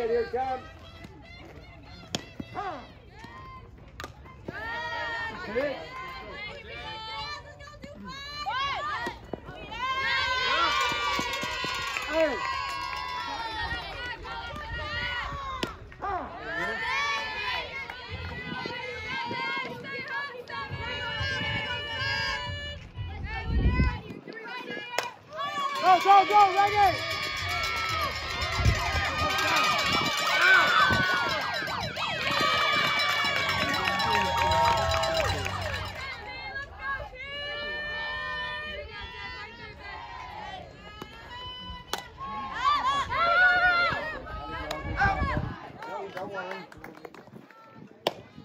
it, here it comes. It. Hey. Go, go, go, Reggie!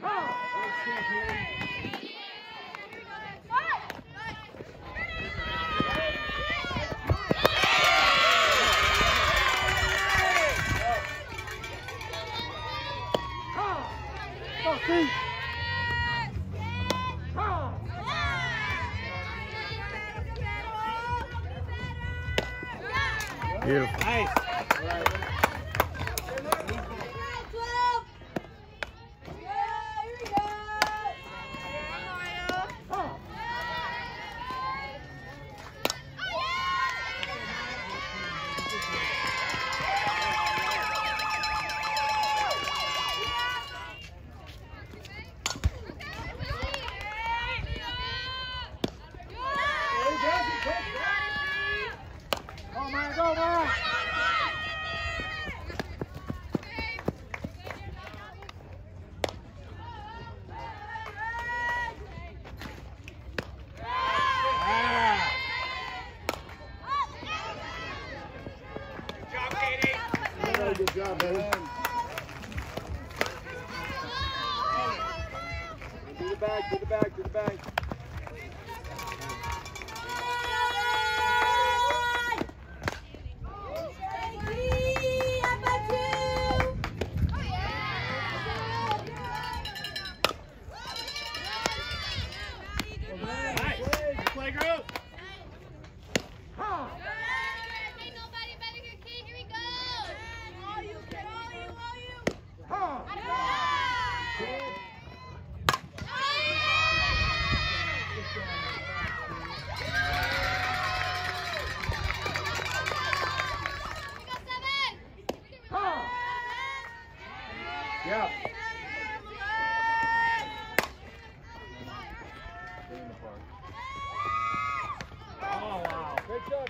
Go, Steve! Beautiful. Nice. Go, man, go, man! Ah. Very good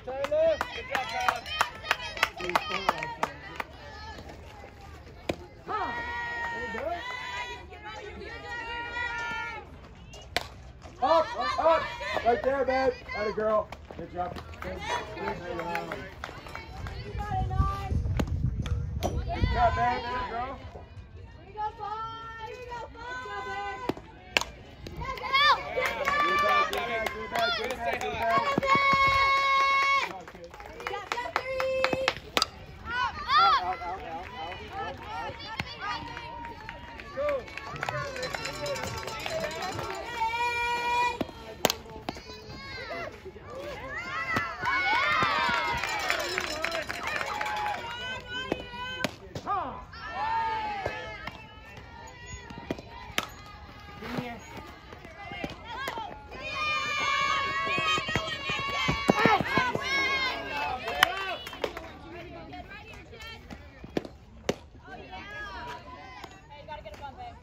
Good job. Good job. Good job. Good, job, go. Good bag, good bag, good bag, good bag, good bag. Out, out, out, out, out, out. Go.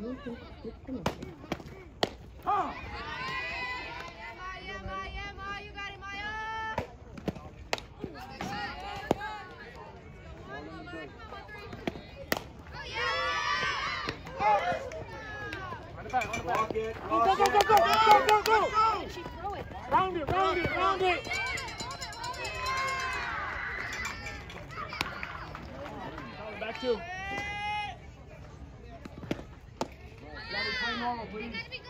Walk it, Go, go, go, go, go, go, go. Round it, round it, round it. Back two. Play normal,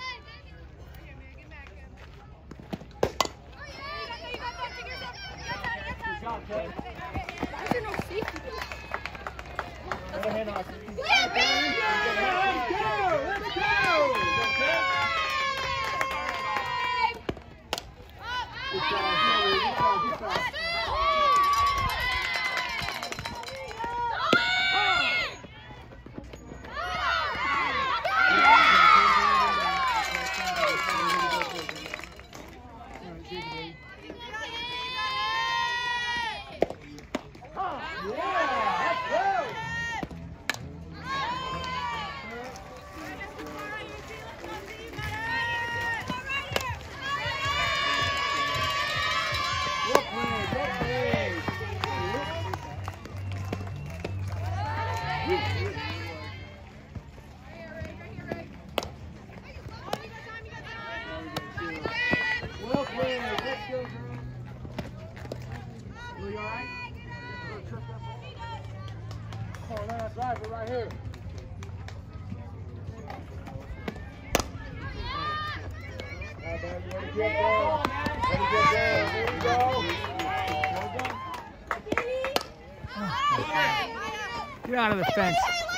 Get out of the fence.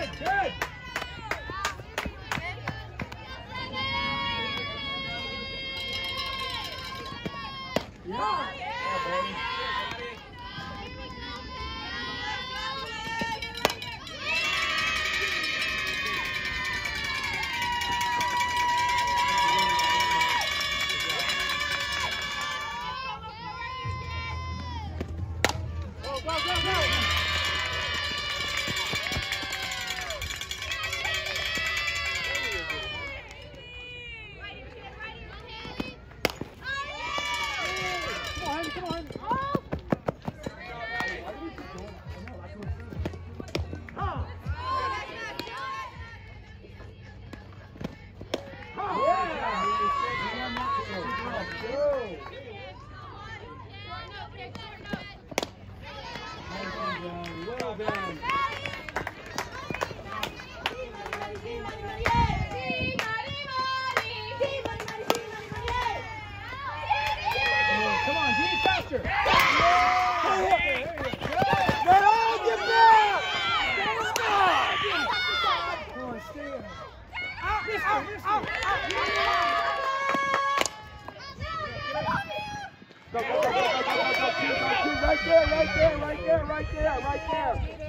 Good. Yeah. yeah Go, two, right there, right there, right there, right there, right there.